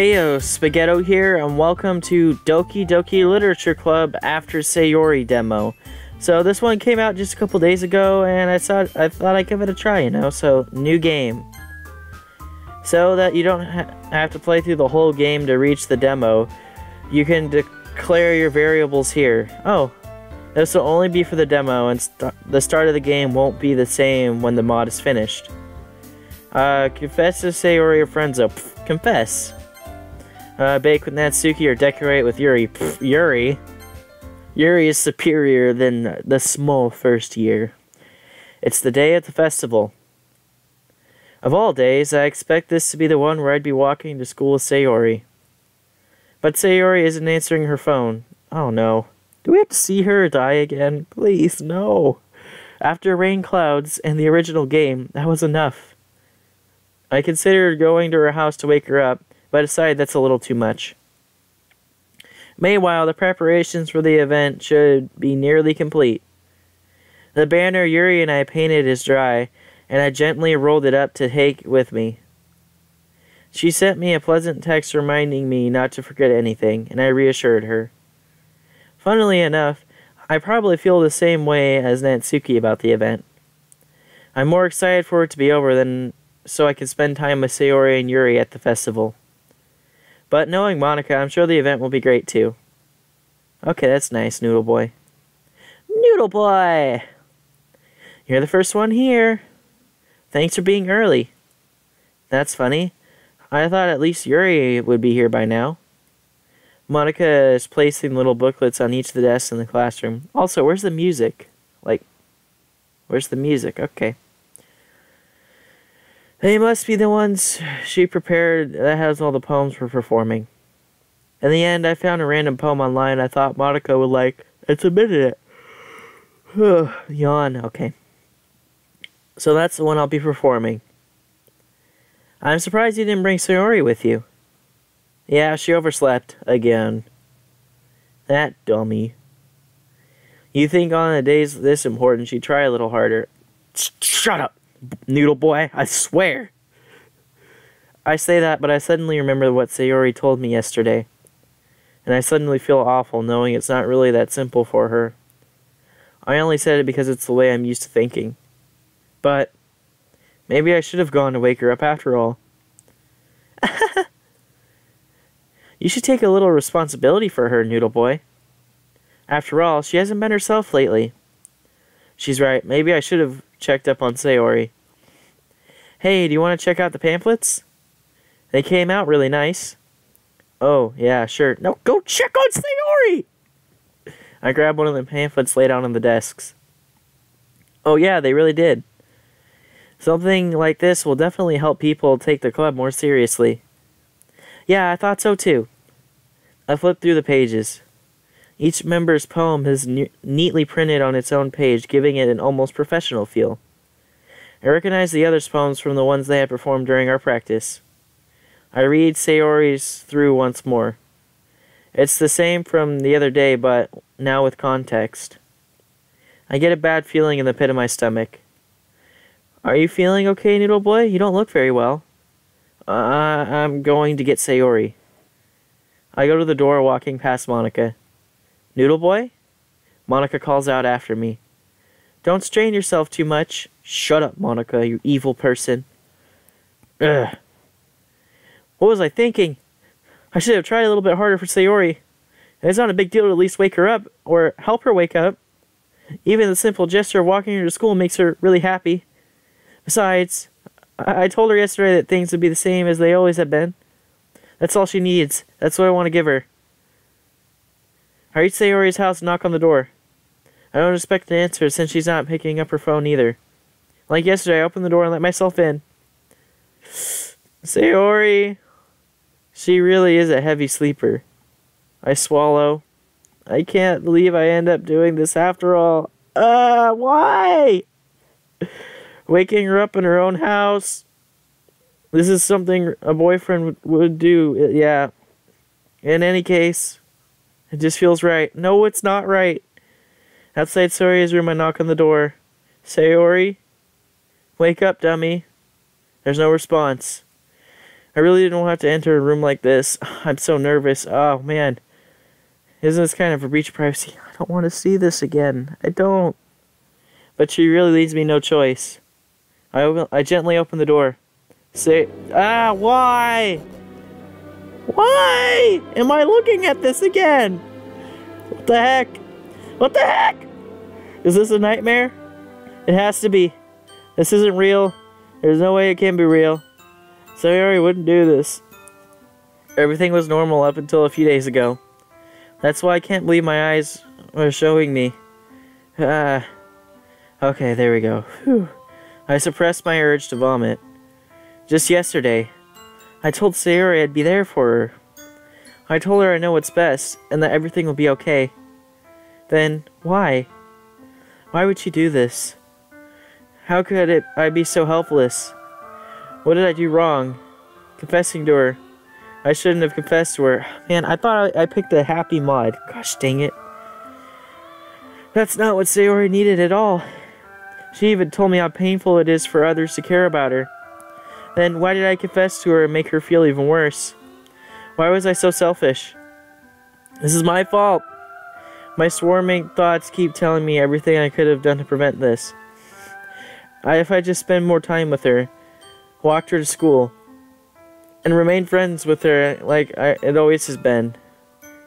Heyo, Spaghetto here, and welcome to Doki Doki Literature Club after Sayori demo. So this one came out just a couple days ago, and I thought I thought I'd give it a try, you know. So new game, so that you don't ha have to play through the whole game to reach the demo. You can declare your variables here. Oh, this will only be for the demo, and st the start of the game won't be the same when the mod is finished. Uh, confess to Sayori or Friendzo. Pff, confess. Uh, bake with Natsuki or decorate with Yuri. Yuri. Yuri is superior than the small first year. It's the day of the festival. Of all days, I expect this to be the one where I'd be walking to school with Sayori. But Sayori isn't answering her phone. Oh no. Do we have to see her die again? Please, no. After Rain Clouds and the original game, that was enough. I considered going to her house to wake her up, but decided that's a little too much. Meanwhile, the preparations for the event should be nearly complete. The banner Yuri and I painted is dry, and I gently rolled it up to take with me. She sent me a pleasant text reminding me not to forget anything, and I reassured her. Funnily enough, I probably feel the same way as Natsuki about the event. I'm more excited for it to be over than so I can spend time with Sayori and Yuri at the festival. But knowing Monika, I'm sure the event will be great too. Okay, that's nice, Noodle Boy. Noodle Boy! You're the first one here. Thanks for being early. That's funny. I thought at least Yuri would be here by now. Monika is placing little booklets on each of the desks in the classroom. Also, where's the music? Like, where's the music? Okay. They must be the ones she prepared that has all the poems for performing. In the end, I found a random poem online I thought Monika would like and submitted it. Yawn. Okay. So that's the one I'll be performing. I'm surprised you didn't bring Sayori with you. Yeah, she overslept again. That dummy. You think on a days this important she'd try a little harder. Shut up! Noodle boy, I swear. I say that, but I suddenly remember what Sayori told me yesterday. And I suddenly feel awful knowing it's not really that simple for her. I only said it because it's the way I'm used to thinking. But maybe I should have gone to wake her up after all. you should take a little responsibility for her, Noodle Boy. After all, she hasn't been herself lately. She's right. Maybe I should have checked up on Sayori. Hey, do you want to check out the pamphlets? They came out really nice. Oh, yeah, sure. No, go check on Sayori! I grabbed one of the pamphlets laid out on the desks. Oh, yeah, they really did. Something like this will definitely help people take the club more seriously. Yeah, I thought so too. I flipped through the pages. Each member's poem is ne neatly printed on its own page, giving it an almost professional feel. I recognize the others' poems from the ones they had performed during our practice. I read Sayori's through once more. It's the same from the other day, but now with context. I get a bad feeling in the pit of my stomach. Are you feeling okay, Noodle Boy? You don't look very well. Uh, I'm going to get Sayori. I go to the door, walking past Monika. Noodle Boy? Monika calls out after me. Don't strain yourself too much. Shut up, Monika, you evil person. Ugh. What was I thinking? I should have tried a little bit harder for Sayori. It's not a big deal to at least wake her up, or help her wake up. Even the simple gesture of walking her to school makes her really happy. Besides, I, I told her yesterday that things would be the same as they always have been. That's all she needs. That's what I want to give her. I reach Sayori's house and knock on the door. I don't expect an answer since she's not picking up her phone either. Like yesterday, I opened the door and let myself in. Sayori! She really is a heavy sleeper. I swallow. I can't believe I end up doing this after all. Uh, why? Waking her up in her own house. This is something a boyfriend would do. Yeah. In any case, it just feels right. No, it's not right. Outside Sayori's room, I knock on the door. Sayori? Wake up, dummy. There's no response. I really didn't have to enter a room like this. I'm so nervous. Oh, man. Isn't this kind of a breach of privacy? I don't want to see this again. I don't. But she really leaves me no choice. I open, I gently open the door. Say, ah, why? Why am I looking at this again? What the heck? What the heck? Is this a nightmare? It has to be. This isn't real. There's no way it can be real. Sayori wouldn't do this. Everything was normal up until a few days ago. That's why I can't believe my eyes are showing me. Ah. Okay, there we go. Whew. I suppressed my urge to vomit. Just yesterday, I told Sayori I'd be there for her. I told her I know what's best, and that everything will be okay. Then, why? Why would she do this? How could it I be so helpless? What did I do wrong? Confessing to her. I shouldn't have confessed to her. Man, I thought I, I picked a happy mod. Gosh dang it. That's not what Sayori needed at all. She even told me how painful it is for others to care about her. Then why did I confess to her and make her feel even worse? Why was I so selfish? This is my fault. My swarming thoughts keep telling me everything I could have done to prevent this. I, if I just spend more time with her, walked her to school, and remained friends with her like I, it always has been.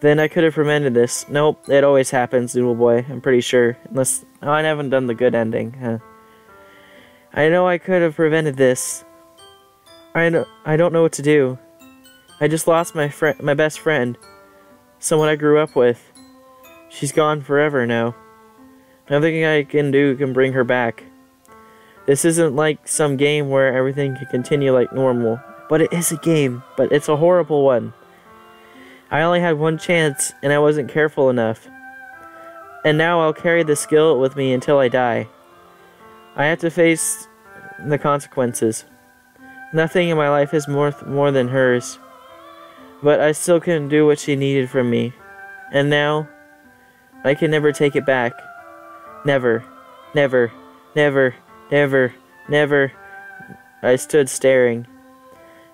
Then I could have prevented this. Nope, it always happens, Noodle Boy. I'm pretty sure. Unless oh, I haven't done the good ending. Huh. I know I could have prevented this. I don't, I don't know what to do. I just lost my friend, my best friend, someone I grew up with. She's gone forever now. Nothing I can do can bring her back. This isn't like some game where everything can continue like normal, but it is a game, but it's a horrible one. I only had one chance, and I wasn't careful enough. And now I'll carry this guilt with me until I die. I have to face the consequences. Nothing in my life is more, more than hers. But I still couldn't do what she needed from me. And now, I can never take it back. Never, never, never. Never, never. I stood staring.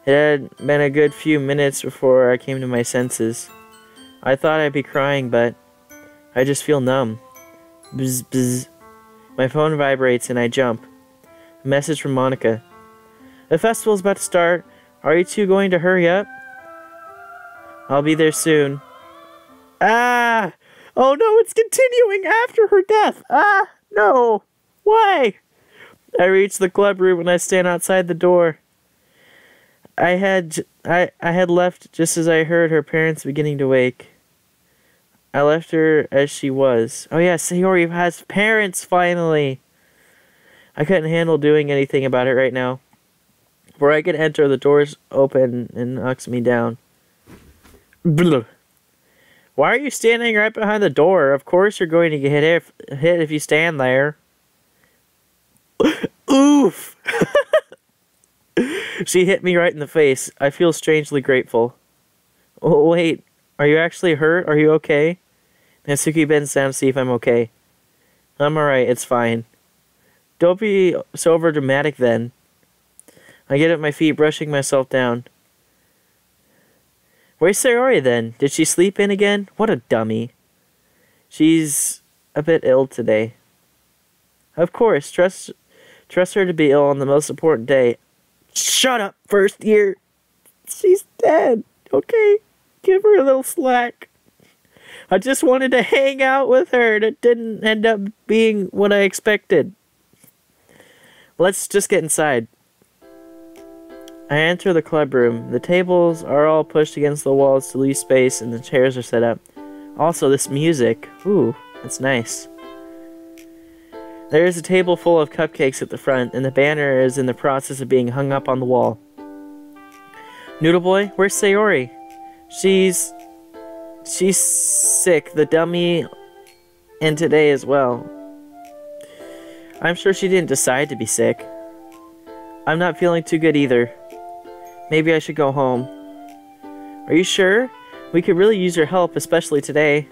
It had been a good few minutes before I came to my senses. I thought I'd be crying, but I just feel numb. Bzz, bzz. My phone vibrates and I jump. A message from Monika. The festival's about to start. Are you two going to hurry up? I'll be there soon. Ah! Oh no, it's continuing after her death! Ah! No! Why? I reach the club room and I stand outside the door. I had I I had left just as I heard her parents beginning to wake. I left her as she was. Oh yeah, Sayori has parents finally. I couldn't handle doing anything about it right now. Before I could enter, the doors open and knocks me down. Blah. Why are you standing right behind the door? Of course you're going to get hit if, hit if you stand there. Oof! she hit me right in the face. I feel strangely grateful. Oh, wait. Are you actually hurt? Are you okay? Natsuki bends down to see if I'm okay. I'm alright, it's fine. Don't be so over dramatic then. I get up my feet, brushing myself down. Where's Sayori then? Did she sleep in again? What a dummy. She's a bit ill today. Of course, trust Trust her to be ill on the most important day. Shut up, first year. She's dead, okay? Give her a little slack. I just wanted to hang out with her and it didn't end up being what I expected. Let's just get inside. I enter the club room. The tables are all pushed against the walls to leave space and the chairs are set up. Also, this music. Ooh, that's nice. There is a table full of cupcakes at the front, and the banner is in the process of being hung up on the wall. Noodle Boy, where's Sayori? She's... She's sick, the dummy, and today as well. I'm sure she didn't decide to be sick. I'm not feeling too good either. Maybe I should go home. Are you sure? We could really use your help, especially today.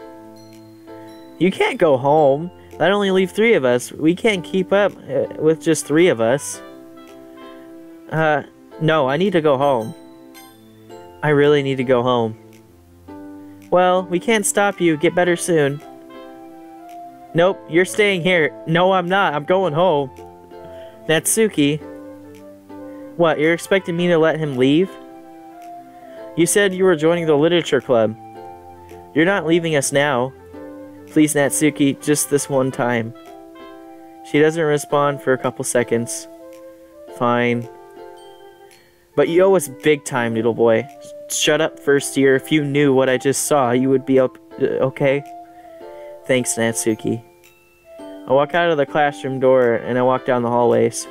You can't go home. That only leave three of us. We can't keep up uh, with just three of us. Uh, no, I need to go home. I really need to go home. Well, we can't stop you. Get better soon. Nope, you're staying here. No, I'm not. I'm going home. Natsuki. What, you're expecting me to let him leave? You said you were joining the literature club. You're not leaving us now. Please, Natsuki, just this one time. She doesn't respond for a couple seconds. Fine. But you owe us big time, Noodle Boy. Shut up, first year. If you knew what I just saw, you would be up, uh, okay? Thanks, Natsuki. I walk out of the classroom door and I walk down the hallways.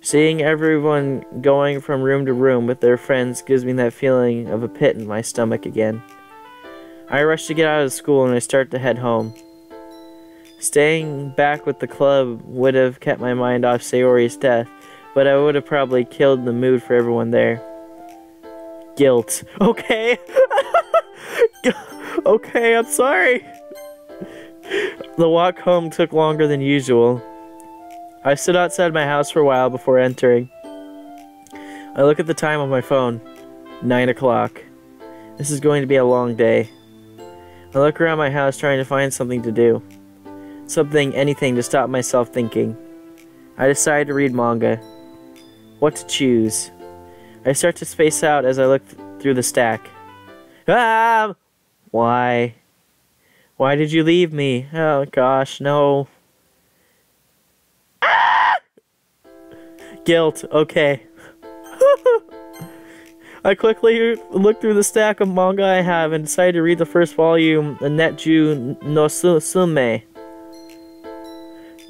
Seeing everyone going from room to room with their friends gives me that feeling of a pit in my stomach again. I rush to get out of school and I start to head home. Staying back with the club would have kept my mind off Sayori's death, but I would have probably killed the mood for everyone there. Guilt. Okay. okay, I'm sorry. The walk home took longer than usual. I stood outside my house for a while before entering. I look at the time on my phone. Nine o'clock. This is going to be a long day. I look around my house trying to find something to do. Something, anything to stop myself thinking. I decide to read manga. What to choose? I start to space out as I look th through the stack. Ah! Why? Why did you leave me? Oh gosh, no. Guilt, okay. I quickly look through the stack of manga I have and decide to read the first volume, Netju no Sume.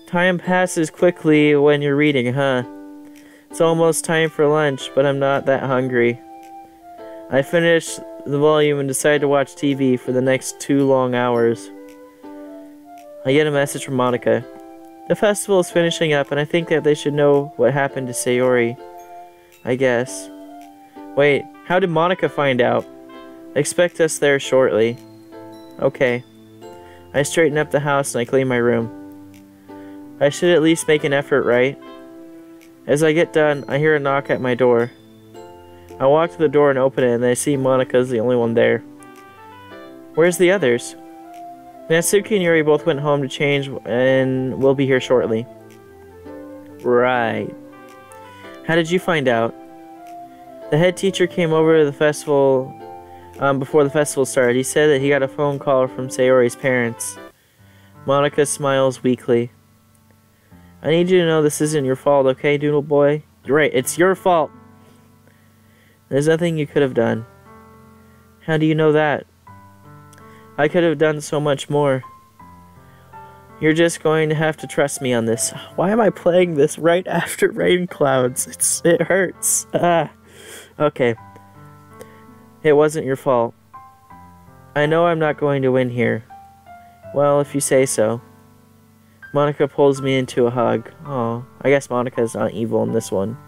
Time passes quickly when you're reading, huh? It's almost time for lunch, but I'm not that hungry. I finish the volume and decide to watch TV for the next two long hours. I get a message from Monika. The festival is finishing up, and I think that they should know what happened to Sayori. I guess. Wait, how did Monika find out? Expect us there shortly. Okay. I straighten up the house and I clean my room. I should at least make an effort, right? As I get done, I hear a knock at my door. I walk to the door and open it, and I see Monika's the only one there. Where's the others? Natsuki and Yuri both went home to change and will be here shortly. Right. How did you find out? The head teacher came over to the festival um, before the festival started. He said that he got a phone call from Sayori's parents. Monika smiles weakly. I need you to know this isn't your fault, okay, Doodle Boy? You're right, it's your fault. There's nothing you could have done. How do you know that? I could have done so much more. You're just going to have to trust me on this. Why am I playing this right after Rain Clouds? It's it hurts. Ah. Okay. It wasn't your fault. I know I'm not going to win here. Well, if you say so. Monika pulls me into a hug. Oh, I guess Monika's not evil in this one.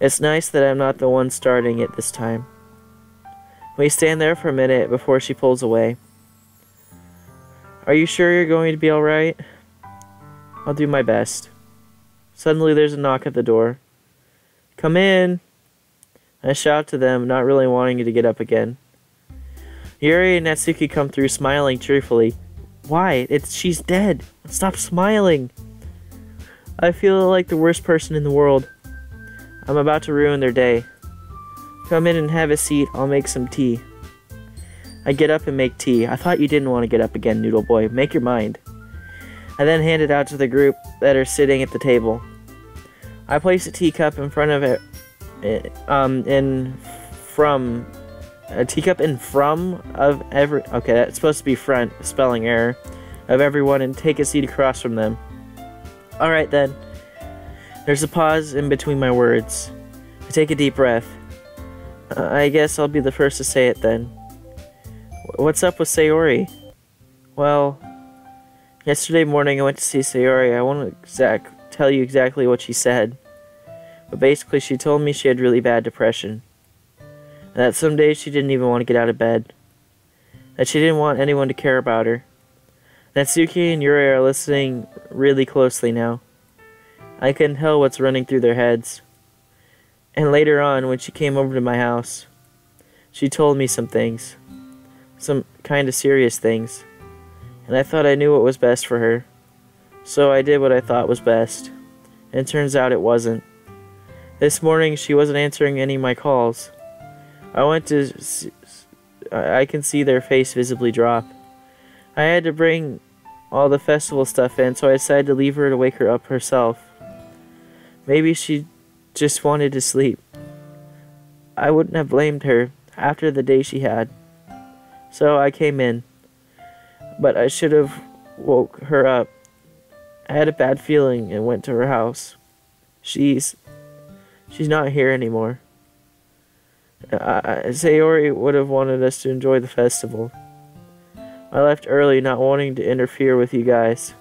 It's nice that I'm not the one starting it this time. We stand there for a minute before she pulls away. Are you sure you're going to be alright? I'll do my best. Suddenly there's a knock at the door. Come in! I shout to them, not really wanting you to get up again. Yuri and Natsuki come through smiling cheerfully. Why? It's she's dead. Stop smiling. I feel like the worst person in the world. I'm about to ruin their day. Come in and have a seat. I'll make some tea. I get up and make tea. I thought you didn't want to get up again, Noodle Boy. Make your mind. I then hand it out to the group that are sitting at the table. I place a teacup in front of it, eh, um, in from a teacup in from of every okay that's supposed to be front spelling error of everyone and take a seat across from them all right then there's a pause in between my words i take a deep breath uh, i guess i'll be the first to say it then what's up with sayori well yesterday morning i went to see sayori i won't exact tell you exactly what she said but basically she told me she had really bad depression that some days she didn't even want to get out of bed. That she didn't want anyone to care about her. Natsuki and Yuri are listening really closely now. I can tell what's running through their heads. And later on, when she came over to my house, she told me some things. Some kind of serious things. And I thought I knew what was best for her. So I did what I thought was best. And it turns out it wasn't. This morning, she wasn't answering any of my calls. I went to. I can see their face visibly drop. I had to bring all the festival stuff in, so I decided to leave her to wake her up herself. Maybe she just wanted to sleep. I wouldn't have blamed her after the day she had. So I came in. But I should have woke her up. I had a bad feeling and went to her house. She's she's not here anymore. Uh, Sayori would have wanted us to enjoy the festival. I left early not wanting to interfere with you guys.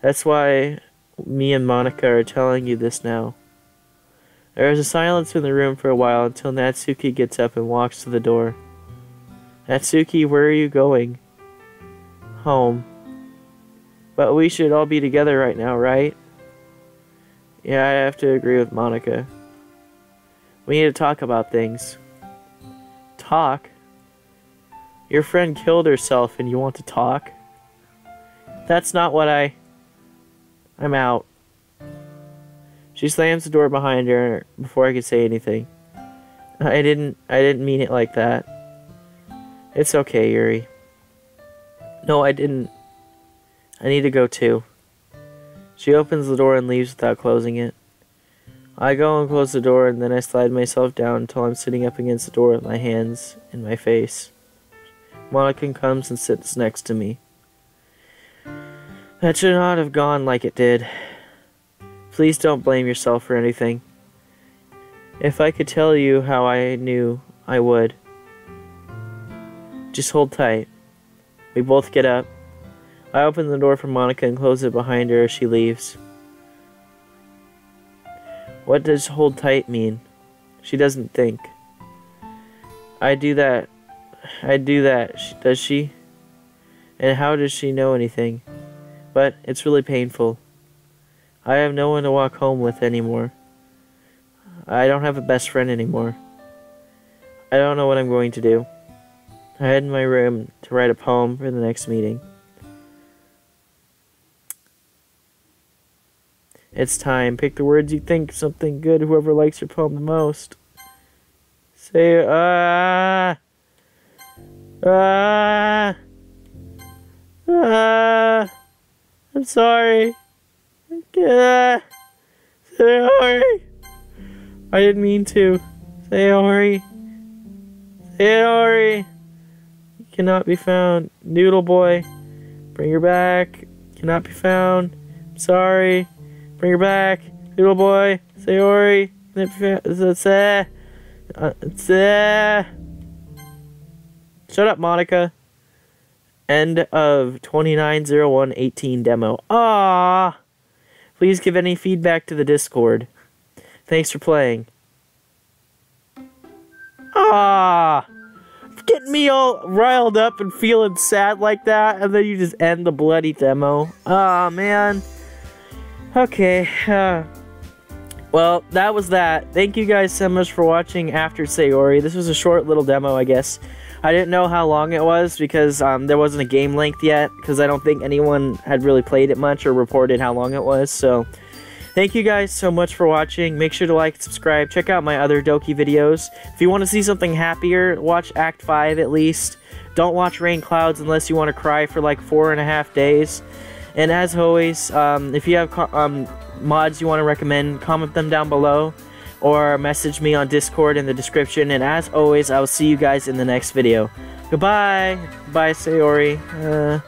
That's why me and Monika are telling you this now. There is a silence in the room for a while until Natsuki gets up and walks to the door. Natsuki, where are you going? Home. But we should all be together right now, right? Yeah, I have to agree with Monika. We need to talk about things. Talk? Your friend killed herself and you want to talk? That's not what I... I'm out. She slams the door behind her before I could say anything. I didn't I didn't mean it like that. It's okay, Yuri. No, I didn't. I need to go too. She opens the door and leaves without closing it. I go and close the door and then I slide myself down until I'm sitting up against the door with my hands in my face. Monika comes and sits next to me. That should not have gone like it did. Please don't blame yourself for anything. If I could tell you how I knew, I would. Just hold tight. We both get up. I open the door for Monika and close it behind her as she leaves. What does hold tight mean? She doesn't think. I do that. I do that. Does she? And how does she know anything? But it's really painful. I have no one to walk home with anymore. I don't have a best friend anymore. I don't know what I'm going to do. I head in my room to write a poem for the next meeting. It's time. Pick the words you think something good, whoever likes your poem the most. Say, ah, ah, ah, I'm sorry. Sayori. I didn't mean to. Sayori. Sayori. Cannot be found. Noodle boy. Bring her back. Cannot be found. Sorry. Bring her back. Noodle boy. Sayori. Uh, Shut up, Monika. End of 290118 demo. Ah. Please give any feedback to the Discord. Thanks for playing. Ah! Getting me all riled up and feeling sad like that, and then you just end the bloody demo. Ah, man. Okay. Uh, well, that was that. Thank you guys so much for watching After Sayori. This was a short little demo, I guess. I didn't know how long it was because um, there wasn't a game length yet because I don't think anyone had really played it much or reported how long it was. So thank you guys so much for watching. Make sure to like subscribe. Check out my other Doki videos. If you want to see something happier, watch Act 5 at least. Don't watch Rain Clouds unless you want to cry for like four and a half days. And as always, um, if you have um, mods you want to recommend, comment them down below or message me on Discord in the description. And as always, I will see you guys in the next video. Goodbye. Bye, Sayori. Uh,